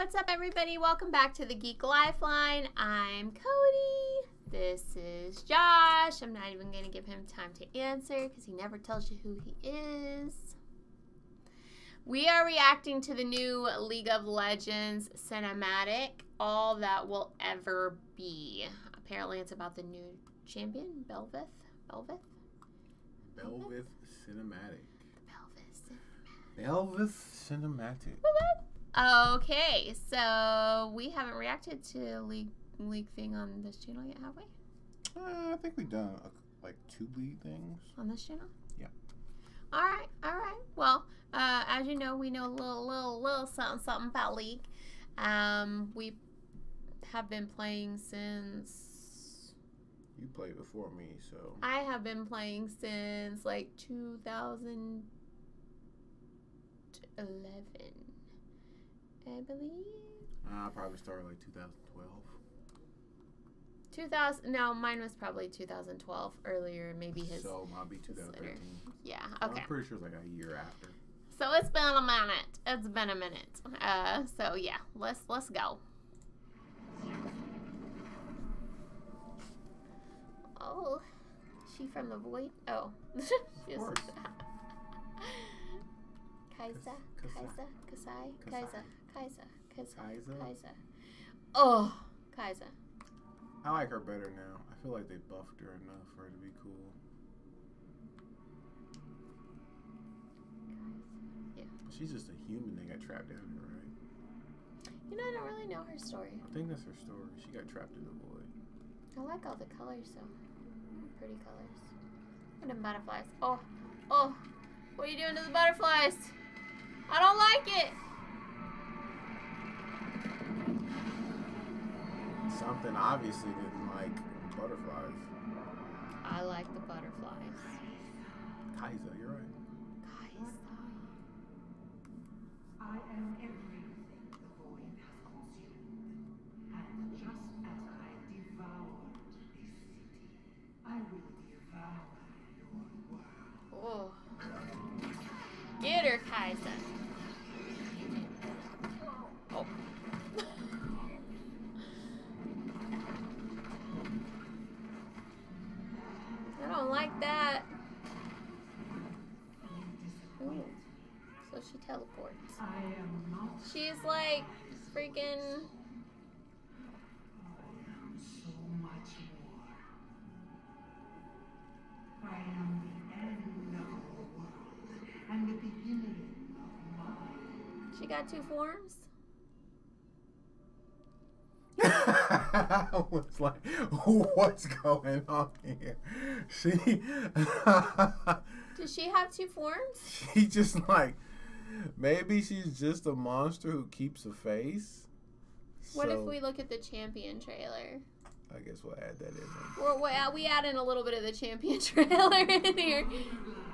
What's up, everybody? Welcome back to the Geek Lifeline. I'm Cody. This is Josh. I'm not even going to give him time to answer because he never tells you who he is. We are reacting to the new League of Legends cinematic, All That Will Ever Be. Apparently, it's about the new champion, Belveth. Belveth? Belveth Cinematic. Belveth. Belveth Cinematic. Okay, so we haven't reacted to League League thing on this channel yet, have we? Uh, I think we've done uh, like two lead things. On this channel? Yeah. All right, all right. Well, uh, as you know, we know a little, little, little something, something about League. Um, we have been playing since You played before me, so I have been playing since like 2011, I believe. I probably started like 2012. 2000. No, mine was probably 2012. Earlier, maybe his. so might be 2013. yeah. Okay. I'm pretty sure it's like a year after. So it's been a minute. It's been a minute. Uh, so yeah, let's let's go. Oh, she from the void? Oh, She's- course. Kaisa, Kaisa, Kasai, Kaisa, Kaisa, Kaisa, Kaisa? Kaisa. Oh, Kaisa. I like her better now. I feel like they buffed her enough for her to be cool. Yeah. She's just a human that got trapped down here, right? You know, I don't really know her story. I think that's her story. She got trapped in the void. I like all the colors though. Pretty colors. At them butterflies. Oh, oh. What are you doing to the butterflies? I don't like it. Something obviously didn't like butterflies. I like the butterflies. Kaiser, you're right. Guys. I am everything the void has consumed. And just as I devoured this city, I will devour your world. Oh. Get her, Kaisa. And the She's like freaking. She got two forms? I was like, what's going on here? She, Does she have two forms? she just like, maybe she's just a monster who keeps a face. What if we look at the champion trailer? I guess we'll add that in. Then. We're, we uh, we add in a little bit of the champion trailer in here. All your lives,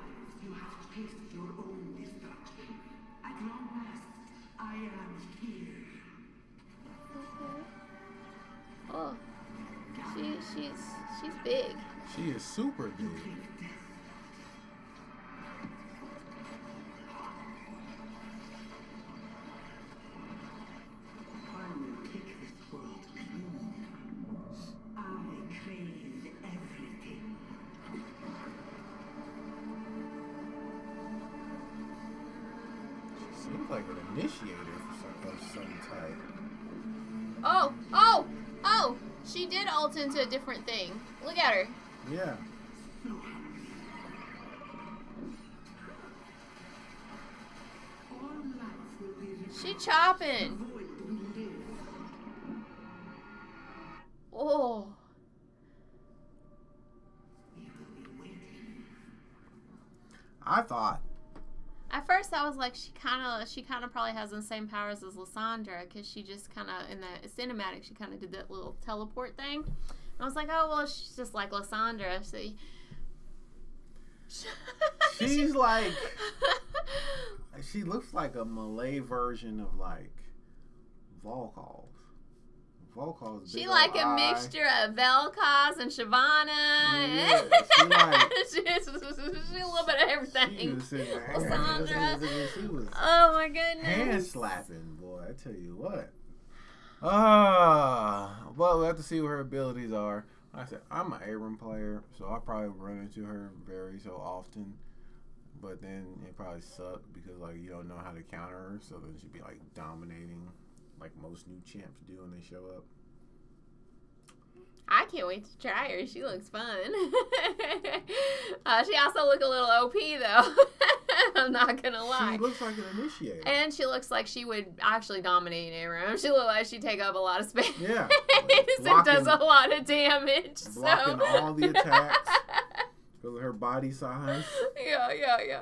you have tasted your own destruction. At long last, I am here. Oh, she she's she's big. She is super big. Seems like an initiator for some, of some type. Oh oh oh! She did alt into a different thing. Look at her. Yeah. So hungry. All life will be She chopping. void will live. Oh. We will be waiting. I thought. At first, I was like, she kind of, she kind of probably has the same powers as Lissandra because she just kind of in the cinematic, she kind of did that little teleport thing. And I was like, oh well, she's just like Lissandra. So She's like, she looks like a Malay version of like Vel'Koz. Vel'Koz's She like a eye. mixture of Vel'Koz and Shyvana. Yeah, she like- she's, she's a little bit of She everything. She was Oh my goodness. hand slapping, boy. I tell you what. Ah, well, we'll have to see what her abilities are. Like I said I'm an Aram player, so I probably run into her very so often. But then it probably suck because like you don't know how to counter her, so then she'd be like dominating, like most new champs do when they show up. I can't wait to try her. She looks fun. uh, she also look a little OP though. I'm not gonna lie. She looks like an initiator. and she looks like she would actually dominate Aram. She looks like she'd take up a lot of space. yeah, and does a lot of damage. blocking so. all the attacks because her body size. yeah, yeah, yeah.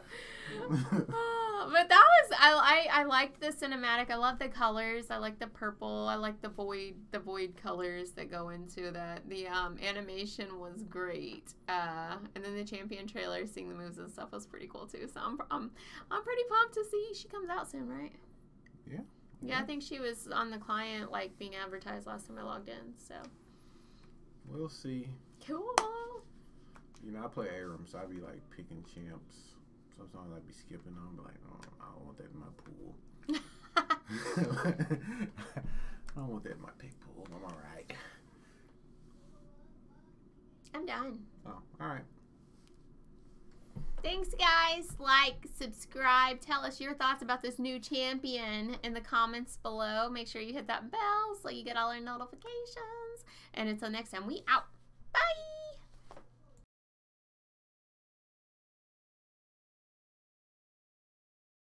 Ah, but that was I, I I liked the cinematic. I love the colors. I like the purple. I like the void the void colors that go into that. The um animation was great. Uh, and then the champion trailer, seeing the moves and stuff was pretty cool too. So I'm I'm I'm pretty pumped to see she comes out soon, right? Yeah. Yeah, I think she was on the client like being advertised last time I logged in. So We'll see. cool. You know, I play Aram, so I be like picking champs. Sometimes I be skipping them, but like, oh, I don't want that in my pool. I don't want that in my pick pool. I'm all right. I'm done. Oh, all right. Thanks, guys. Like, subscribe. Tell us your thoughts about this new champion in the comments below. Make sure you hit that bell so you get all our notifications. And until next time, we out. Bye.